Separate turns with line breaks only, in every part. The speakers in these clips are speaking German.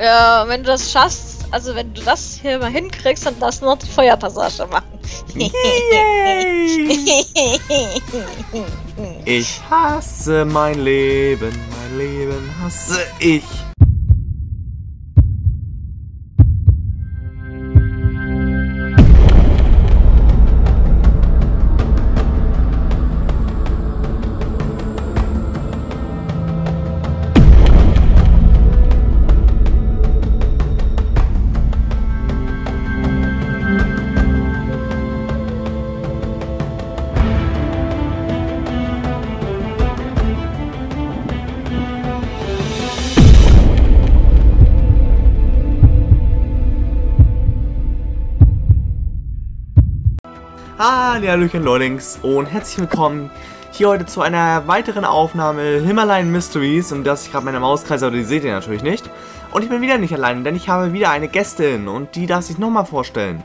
Ja, wenn du das schaffst, also wenn du das hier mal hinkriegst, dann darfst du noch die Feuerpassage machen.
Ich hasse mein Leben, mein Leben hasse ich. Hallöchen Leutings und herzlich willkommen hier heute zu einer weiteren Aufnahme Himalayan Mysteries und dass ich gerade meine Maus kreise, aber die seht ihr natürlich nicht. Und ich bin wieder nicht allein, denn ich habe wieder eine Gästin und die darf sich nochmal vorstellen.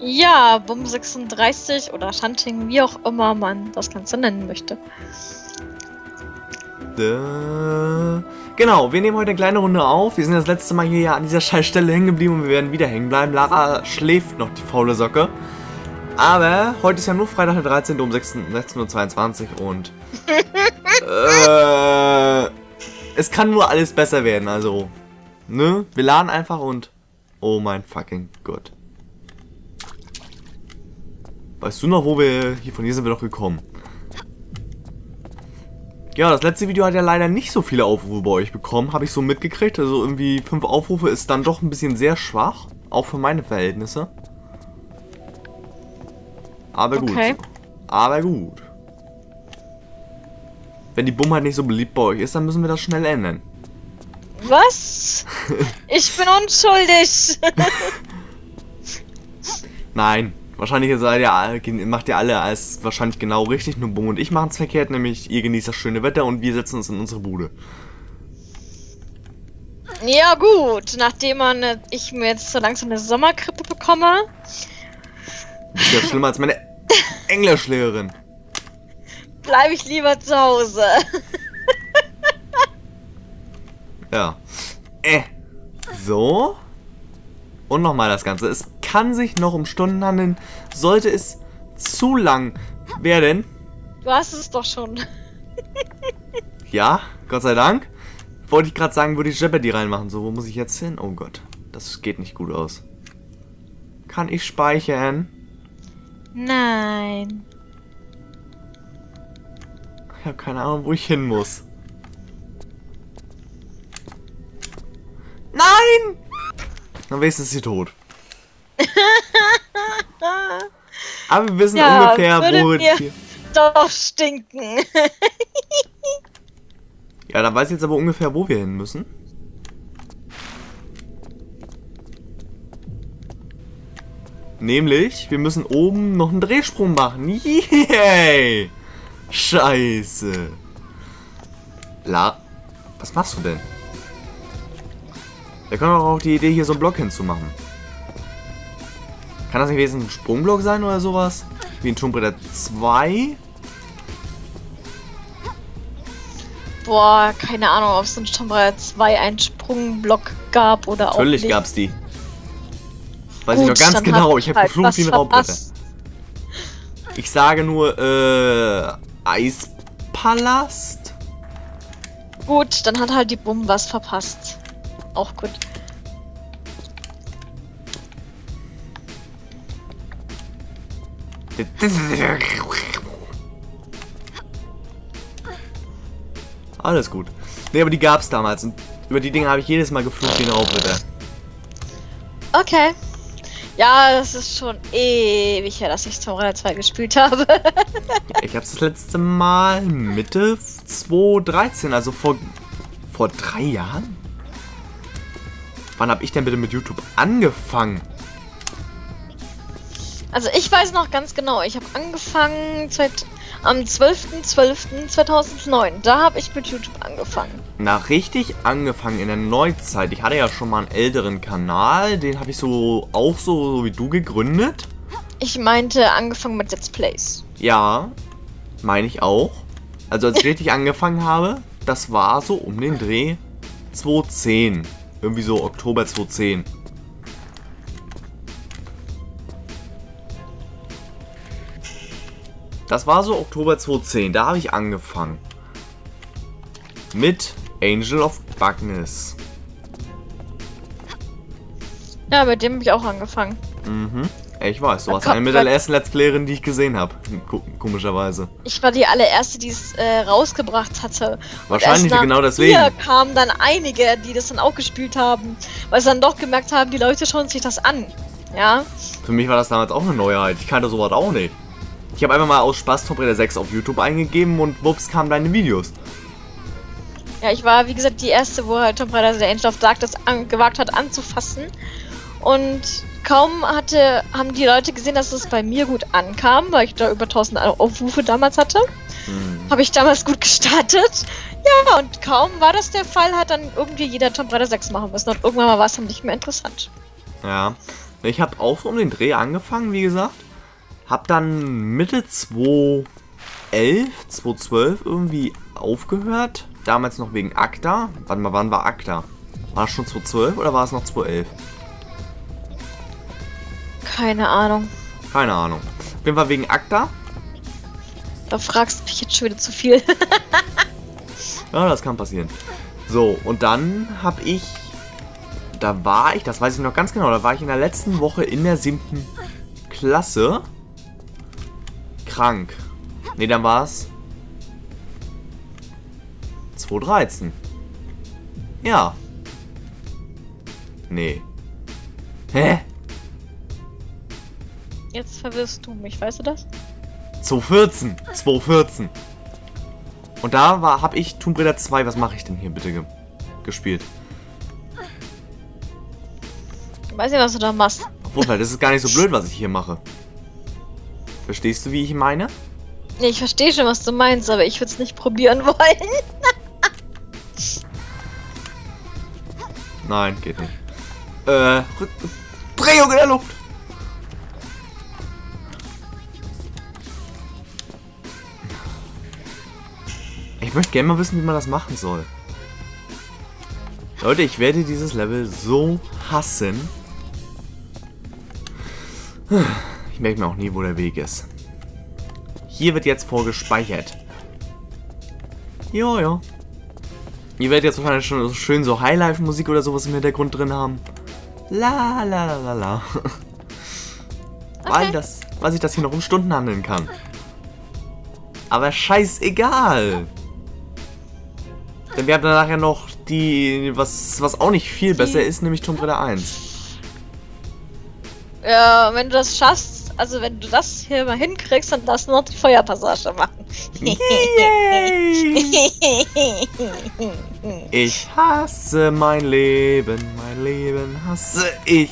Ja, Bum36 oder Shunting, wie auch immer man das Ganze nennen möchte.
Genau, wir nehmen heute eine kleine Runde auf. Wir sind das letzte Mal hier ja an dieser Scheißstelle hängen geblieben und wir werden wieder hängen bleiben. Lara schläft noch, die faule Socke. Aber heute ist ja nur Freitag der 13. um 16.22 Uhr und äh, es kann nur alles besser werden, also ne? Wir laden einfach und oh mein fucking Gott. Weißt du noch, wo wir hier von hier sind wir doch gekommen? Ja, das letzte Video hat ja leider nicht so viele Aufrufe bei euch bekommen, habe ich so mitgekriegt. Also irgendwie fünf Aufrufe ist dann doch ein bisschen sehr schwach, auch für meine Verhältnisse. Aber gut. Okay. Aber gut. Wenn die Bumm halt nicht so beliebt bei euch ist, dann müssen wir das schnell ändern.
Was? Ich bin unschuldig.
Nein. Wahrscheinlich seid ihr, macht ihr alle alles wahrscheinlich genau richtig, nur Bumm und ich machen es verkehrt, nämlich ihr genießt das schöne Wetter und wir setzen uns in unsere Bude.
Ja gut, nachdem man, äh, ich mir jetzt so langsam eine Sommerkrippe bekomme.
Ist ja schlimmer als meine Englischlehrerin.
Bleibe ich lieber zu Hause.
ja. Äh. So. Und nochmal das Ganze. Es kann sich noch um Stunden handeln. Sollte es zu lang werden.
Du hast es doch schon.
ja, Gott sei Dank. Wollte ich gerade sagen, würde ich Jeopardy reinmachen. So, wo muss ich jetzt hin? Oh Gott. Das geht nicht gut aus. Kann ich speichern?
Nein.
Ich habe keine Ahnung, wo ich hin muss. Nein! Dann wenigstens ist sie tot. Aber wir wissen ja, ungefähr, wo wir hier...
doch stinken.
ja, dann weiß ich jetzt aber ungefähr, wo wir hin müssen. Nämlich, wir müssen oben noch einen Drehsprung machen. Yay! Scheiße. La... Was machst du denn? Wir können auch auf die Idee, hier so einen Block hinzumachen. Kann das nicht wesentlich ein Sprungblock sein oder sowas? Wie in Tomb Raider 2?
Boah, keine Ahnung, ob es in Tomb Raider 2 einen Sprungblock gab oder
auch Natürlich gab es die. Weiß Gut, ich noch ganz genau. Ich habe halt geflucht wie ein Raubritter. Ich sage nur, äh, Eispalast?
Gut, dann hat halt die Bumm was verpasst. Auch gut.
Alles gut. Ne, aber die gab's damals und über die Dinge habe ich jedes Mal geflucht wie ein Raubritter.
Okay. Ja, das ist schon ewig her, dass ich Tomb Raider 2 gespielt habe.
ich habe es das letzte Mal Mitte 2013, also vor, vor drei Jahren. Wann habe ich denn bitte mit YouTube angefangen?
Also ich weiß noch ganz genau, ich habe angefangen seit am 12.12.2009. Da habe ich mit YouTube angefangen.
Na, richtig angefangen in der Neuzeit. Ich hatte ja schon mal einen älteren Kanal. Den habe ich so auch so, so wie du gegründet.
Ich meinte angefangen mit Let's Plays.
Ja, meine ich auch. Also als ich richtig angefangen habe, das war so um den Dreh 2010. Irgendwie so Oktober 2010. Das war so Oktober 2010. Da habe ich angefangen. Mit Angel of Darkness.
Ja, mit dem habe ich auch angefangen.
Mhm. Ich weiß, du warst eine mit der ersten Let's Playerin, die ich gesehen habe. Ko komischerweise.
Ich war die allererste, die es äh, rausgebracht hatte.
Wahrscheinlich genau deswegen.
Mir kamen dann einige, die das dann auch gespielt haben, weil sie dann doch gemerkt haben, die Leute schauen sich das an. Ja.
Für mich war das damals auch eine Neuheit. Ich kannte sowas auch nicht. Ich habe einfach mal aus Spaß Tomb Raider 6 auf YouTube eingegeben und wups kamen deine Videos.
Ja, ich war, wie gesagt, die erste, wo halt Tomb Raider The Angel of Darkness an, gewagt hat anzufassen. Und kaum hatte, haben die Leute gesehen, dass es bei mir gut ankam, weil ich da über 1000 Aufrufe damals hatte.
Hm.
Habe ich damals gut gestartet. Ja, und kaum war das der Fall, hat dann irgendwie jeder Tomb Raider 6 machen müssen. Und irgendwann mal war es dann nicht mehr interessant.
Ja. Ich habe auch so um den Dreh angefangen, wie gesagt. Hab dann Mitte 2011, 2012 irgendwie aufgehört. Damals noch wegen ACTA. Warte mal, wann war ACTA? War das schon 2012 oder war es noch 2011?
Keine Ahnung.
Keine Ahnung. Auf jeden Fall wegen ACTA.
Da fragst du mich jetzt schon wieder zu viel.
Ja, das kann passieren. So, und dann habe ich. Da war ich, das weiß ich noch ganz genau, da war ich in der letzten Woche in der siebten Klasse krank. Ne, dann war es 2013. Ja. Nee. Hä?
Jetzt verwirrst du mich, weißt du das?
2014. 2014. Und da war, habe ich Tomb Raider 2, was mache ich denn hier bitte ge gespielt?
Ich weiß nicht, was du da machst.
Obwohl, das ist gar nicht so blöd, was ich hier mache. Verstehst du, wie ich meine?
Nee, ich verstehe schon, was du meinst, aber ich würde es nicht probieren wollen.
Nein, geht nicht. Äh, Drehung in der Luft. Ich möchte gerne mal wissen, wie man das machen soll. Leute, ich werde dieses Level so hassen. Ich merke mir auch nie, wo der Weg ist. Hier wird jetzt vorgespeichert. Ja, ja. Ihr werdet jetzt wahrscheinlich schon so schön so Highlife-Musik oder sowas im Hintergrund drin haben. La la la la la. Weil
Okay.
das, weil sich das hier noch um Stunden handeln kann. Aber scheißegal. Denn wir haben dann nachher noch die, was, was auch nicht viel besser ist, nämlich Tomb Raider 1.
Ja, wenn du das schaffst, also wenn du das hier mal hinkriegst, dann darfst du noch die Feuerpassage machen.
Yay! Ich hasse mein Leben, mein Leben hasse ich.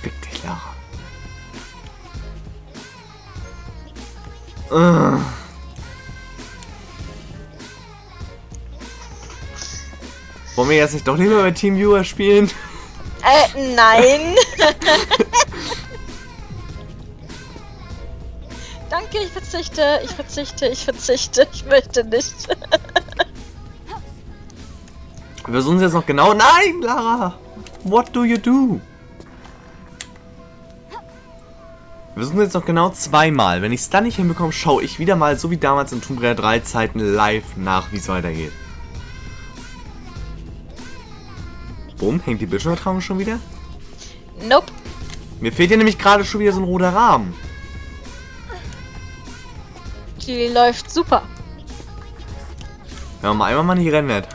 Fick dich, Lara. Ugh. Wollen wir jetzt nicht doch lieber mit Teamviewer spielen?
Äh, nein. Danke, ich verzichte, ich verzichte, ich verzichte, ich möchte nicht.
Wir versuchen es jetzt noch genau. Nein, Lara! What do you do? Wir versuchen es jetzt noch genau zweimal. Wenn ich es dann nicht hinbekomme, schaue ich wieder mal, so wie damals in Tomb Raider 3 Zeiten, live nach, wie es weitergeht. Bumm, hängt die Bildschirmübertragung schon wieder?
Nope.
Mir fehlt hier nämlich gerade schon wieder so ein roter Rahmen.
Die läuft super.
Wenn man mal einmal mal nicht rennt.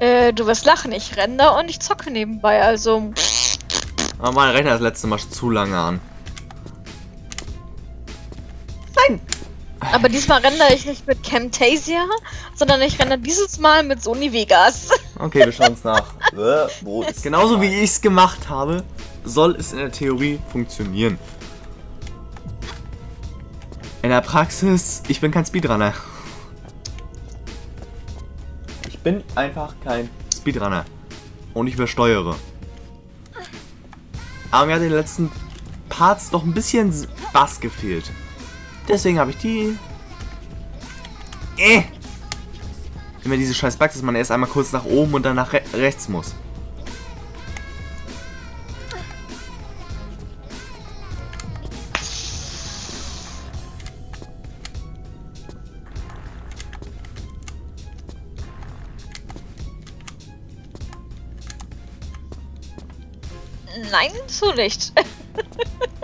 Äh, du wirst lachen, ich renne und ich zocke nebenbei, also.
Aber mein Rechner das letzte Mal zu lange an.
Aber diesmal rendere ich nicht mit Camtasia, sondern ich rendere dieses Mal mit Sony Vegas.
Okay, wir schauen es nach. Äh, Wo ist Genauso wie ich es gemacht habe, soll es in der Theorie funktionieren. In der Praxis, ich bin kein Speedrunner. Ich bin einfach kein Speedrunner. Und ich übersteuere. Aber mir hat in den letzten Parts doch ein bisschen Bass gefehlt. Deswegen habe ich die... Äh! Immer diese scheiß Bugs, dass man erst einmal kurz nach oben und dann nach re rechts muss.
Nein, so nicht.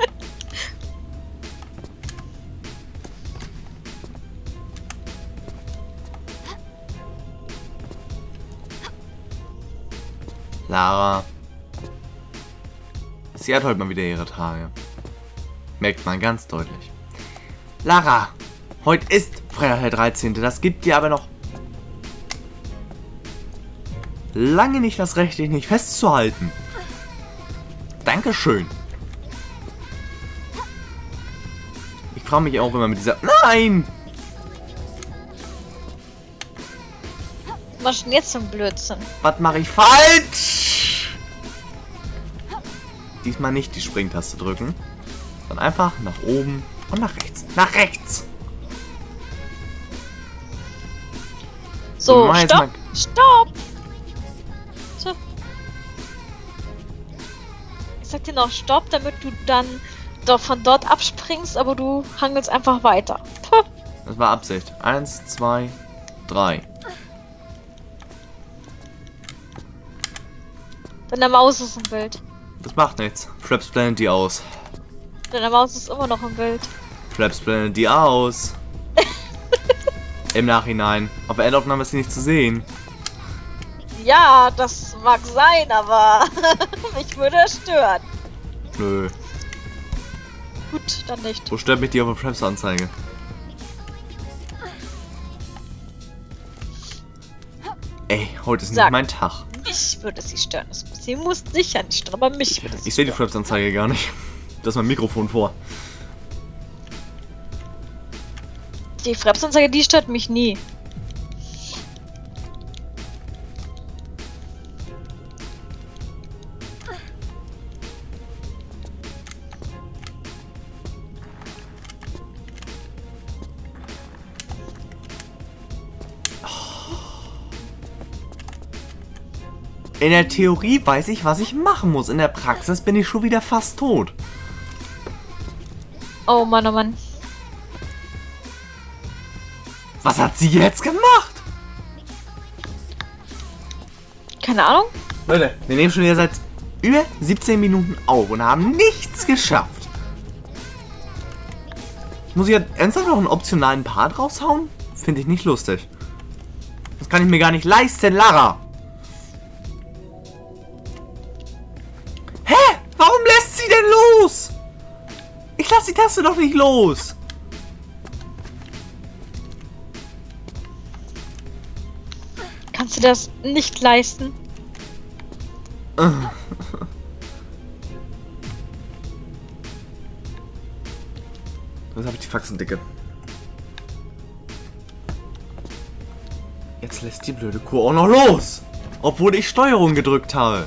Lara. Sie hat heute mal wieder ihre Tage. Merkt man ganz deutlich. Lara, heute ist Freitag der 13. Das gibt dir aber noch lange nicht das Recht, dich nicht festzuhalten. Dankeschön. Ich frage mich auch immer mit dieser... Nein!
Was ist denn jetzt so ein Blödsinn?
Was mache ich falsch? Diesmal nicht die Springtaste drücken, sondern einfach nach oben und nach rechts. Nach rechts!
So,
machen jetzt
stopp! Stopp! So. Ich sag dir noch Stopp, damit du dann doch von dort abspringst, aber du hangelst einfach weiter. Puh.
Das war Absicht. Eins, zwei, drei.
Deine Maus ist im Bild.
Das macht nichts. Fraps blendet die aus.
Deine Maus ist immer noch im Bild.
Fraps blendet die aus. Im Nachhinein. Auf der Endaufnahme ist sie nicht zu sehen.
Ja, das mag sein, aber mich würde es stören.
Nö.
Gut, dann nicht.
Wo stört mich die auf der Fraps-Anzeige? Ey, heute ist nicht
Sag.
mein Tag.
Mich würde sie stören. Sie muss dich ja nicht stören, aber mich würde sie
Ich sehe die
stören.
Fraps-Anzeige gar nicht. Da ist mein Mikrofon vor.
Die Frapsanzeige, die stört mich nie.
In der Theorie weiß ich, was ich machen muss. In der Praxis bin ich schon wieder fast tot.
Oh Mann, oh Mann.
Was hat sie jetzt gemacht?
Keine Ahnung.
Leute, wir nehmen schon wieder seit über 17 Minuten auf und haben nichts geschafft. Muss ich jetzt ernsthaft noch einen optionalen Part raushauen? Finde ich nicht lustig. Das kann ich mir gar nicht leisten, Lara. Doch nicht los.
Kannst du das nicht leisten?
Jetzt habe ich die Faxen dicke. Jetzt lässt die blöde Kuh auch noch los. Obwohl ich Steuerung gedrückt habe.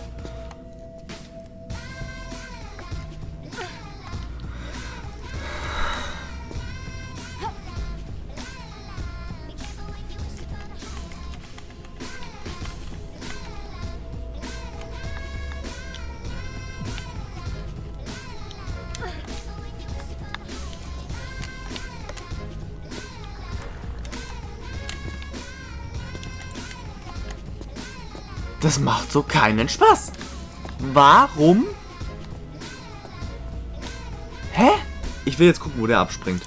Das macht so keinen Spaß. Warum? Hä? Ich will jetzt gucken, wo der abspringt.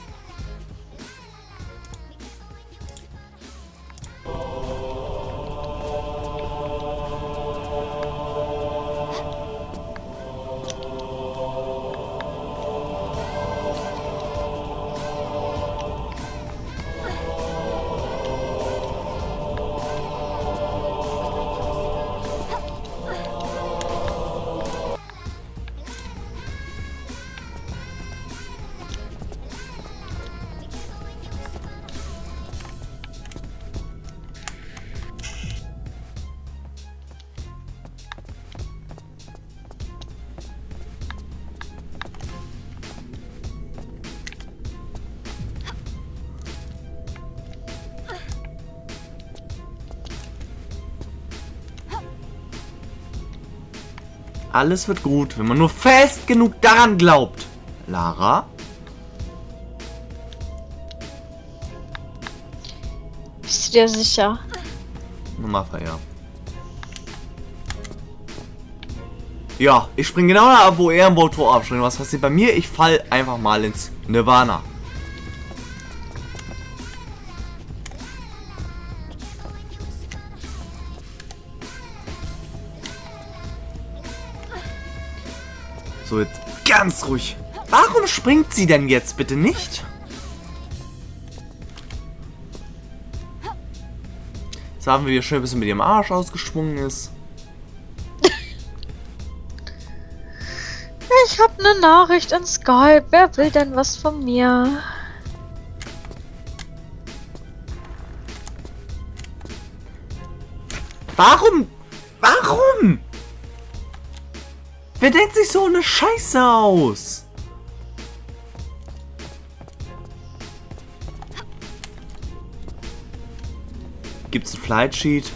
Alles wird gut, wenn man nur fest genug daran glaubt. Lara?
Bist du dir sicher?
Nummer ja. Ja, ich springe genau da ab, wo er im Motor abspringt. Was passiert bei mir? Ich fall einfach mal ins Nirvana. So, jetzt ganz ruhig. Warum springt sie denn jetzt bitte nicht? Jetzt haben wir hier schön ein bisschen mit ihrem Arsch ausgeschwungen ist.
Ich habe eine Nachricht in Skype. Wer will denn was von mir?
Warum? Warum? Wer denkt sich so eine Scheiße aus? Gibt's ein Flight Sheet?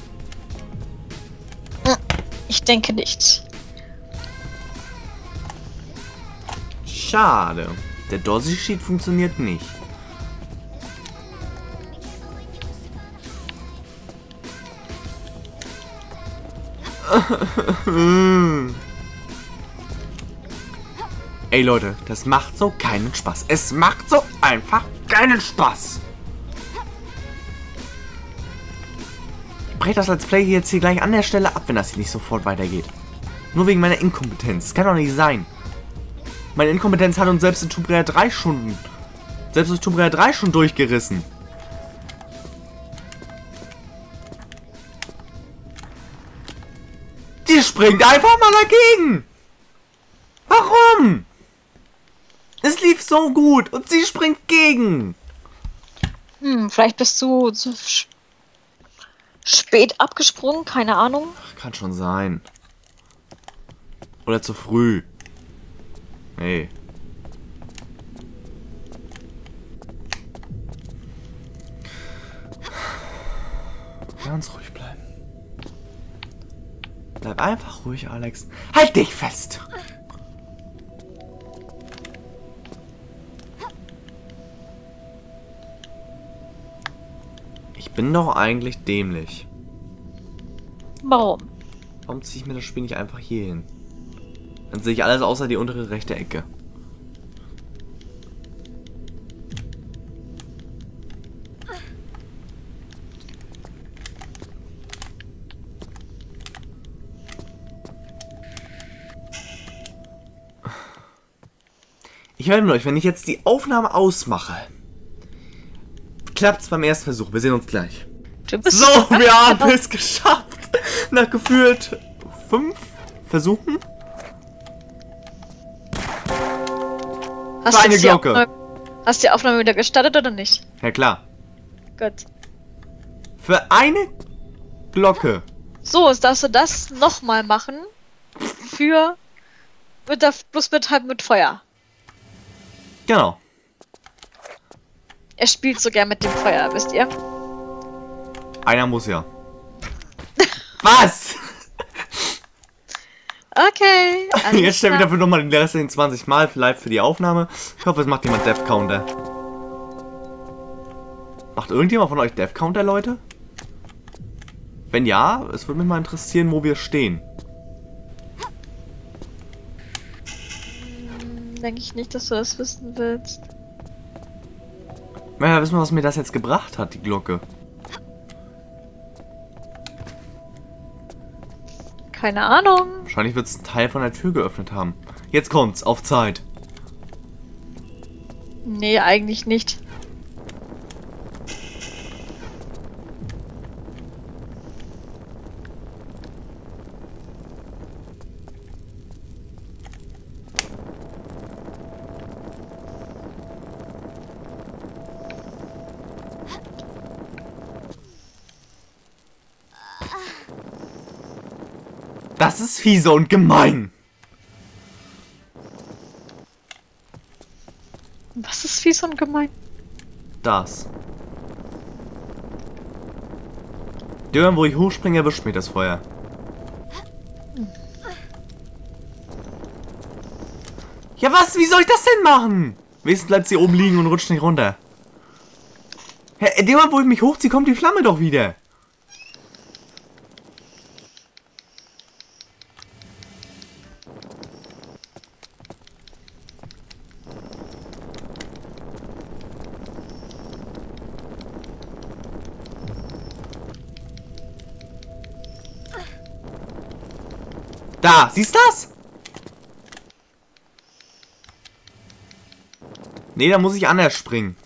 Ich denke nicht.
Schade. Der Dorsey Sheet funktioniert nicht. Ey Leute, das macht so keinen Spaß. Es macht so einfach keinen Spaß. breche das Let's Play jetzt hier gleich an der Stelle ab, wenn das hier nicht sofort weitergeht. Nur wegen meiner Inkompetenz. Kann doch nicht sein. Meine Inkompetenz hat uns selbst in Tomb Raider 3 schon... Selbst in Tomb Raider 3 schon durchgerissen. Die springt einfach mal dagegen. Warum? Es lief so gut und sie springt gegen.
Hm, vielleicht bist du zu spät abgesprungen, keine Ahnung.
Kann schon sein. Oder zu früh. Hey. Ganz ruhig bleiben. Bleib einfach ruhig, Alex. Halt dich fest! Bin doch eigentlich dämlich.
Warum?
Warum ziehe ich mir das Spiel nicht einfach hier hin? Dann sehe ich alles außer die untere rechte Ecke. Ich werde euch, wenn ich jetzt die Aufnahme ausmache, klappt's beim ersten Versuch. Wir sehen uns gleich. so, wir haben es geschafft. Nach gefühlt fünf Versuchen.
Hast Für eine Glocke. Aufnahme, hast du die Aufnahme wieder gestartet oder nicht?
Ja klar.
Gut.
Für eine Glocke.
So, jetzt darfst du das nochmal machen. Für mit der, bloß mit halt mit Feuer.
Genau.
Er spielt so gern mit dem Feuer, wisst ihr?
Einer muss ja. Was?
Okay.
Jetzt stellen wir dafür nochmal den restlichen 20 Mal live für die Aufnahme. Ich hoffe, es macht jemand Death Counter. Macht irgendjemand von euch Death Counter, Leute? Wenn ja, es würde mich mal interessieren, wo wir stehen.
Denke ich nicht, dass du das wissen willst.
Ja, wissen wir, was mir das jetzt gebracht hat, die Glocke.
Keine Ahnung.
Wahrscheinlich wird es einen Teil von der Tür geöffnet haben. Jetzt kommt's, auf Zeit.
Nee, eigentlich nicht.
Das ist fiese und gemein.
Was ist fies und gemein?
Das. Dürren, wo ich hochspringe, erwischt mir das Feuer. Ja was? Wie soll ich das denn machen? Wenigstens bleibt sie oben liegen und rutscht nicht runter. Hä, in dem Moment, wo ich mich hochziehe, kommt die Flamme doch wieder. Da, siehst du das? Ne, da muss ich anders springen.